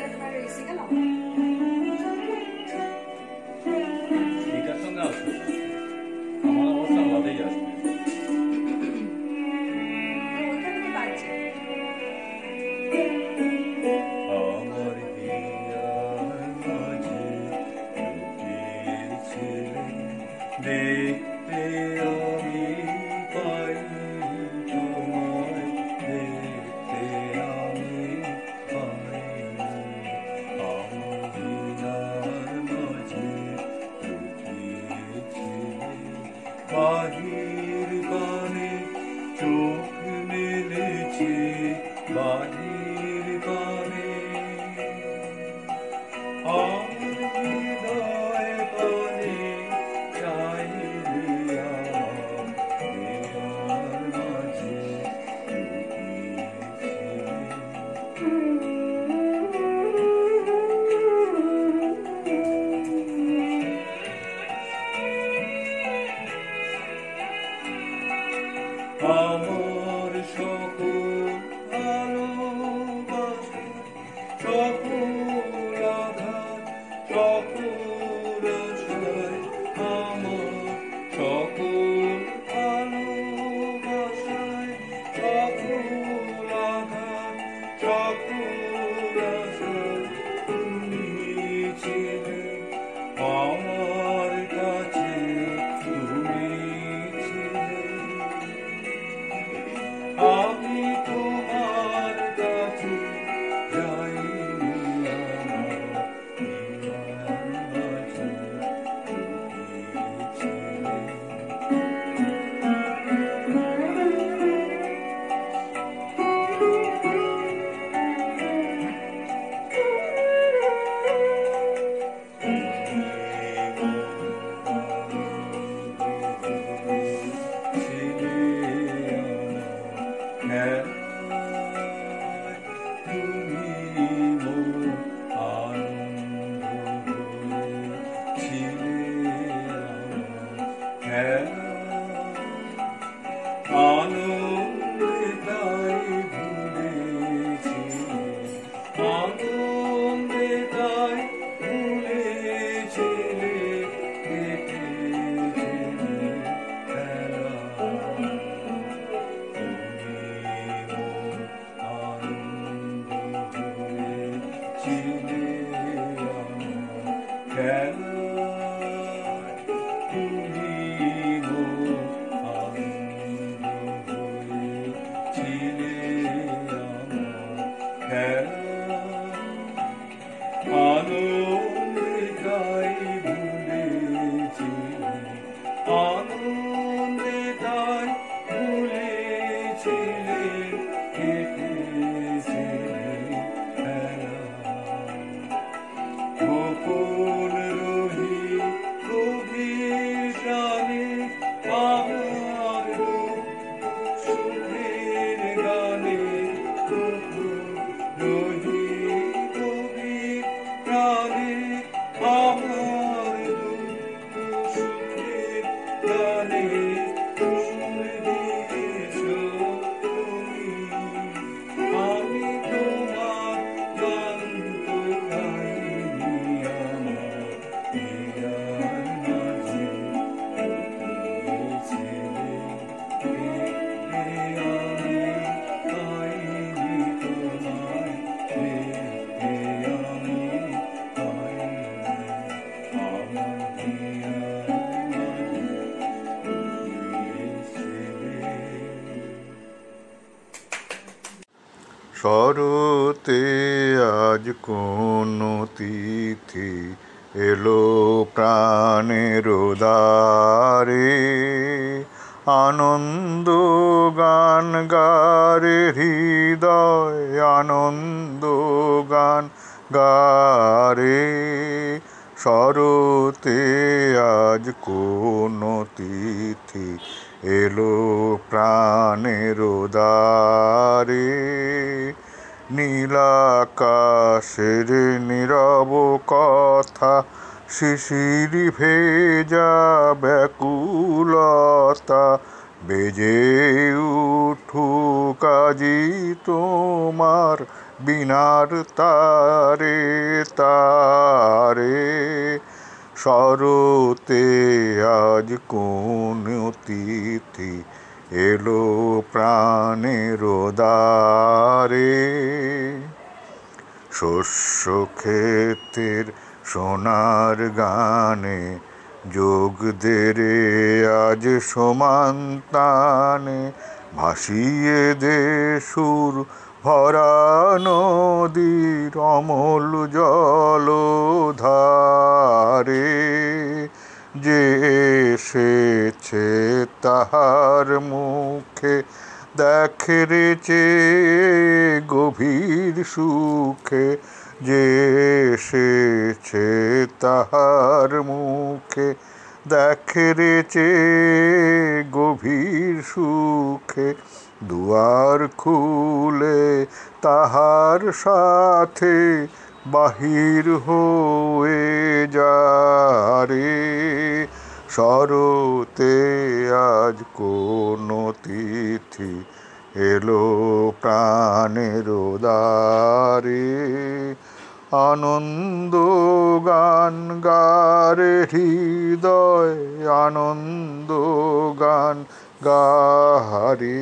Thank you বাহির পানে চোখ মেলেছে বাহির পানে আমার হৃদয় পানে চাইলে আমার মাঝে Oh. শরতে আজ কোন তিথি এলো প্রাণের দ্বারে আনন্দ গান গারে হৃদয়, আনন্দ গান গারে। শরতে আজ কোন তিথি এলো প্রাণের দ্বারে নীলাকাশের নীরব কথা, শিশির ভেজা ব্যাকুলতা, বেজে উঠুক আজি তোমার বিনার তারে তারে। শরতে আজ কোন তিথি এলো প্রাণের দ্বারে। শস্য ক্ষেতের সোনার গানে যোগ দেরে আজ সমান্তানে ভাসিয়ে দে সুর ভরা নদীর অমল জল ধারে যে এসেছে তাহার মুখে, দেখে রেচে গভীর সুখে, যে এসেছে তাহার মুখে, দেখে রেচে গভীর সুখে, দুয়ার খুলে তাহার সাথে বাহির হয়ে যারে শরতে আজ কোন তিথি এলো প্রাণের দারে আনন্দ গান গারে হৃদয় আনন্দ গান গাহারে।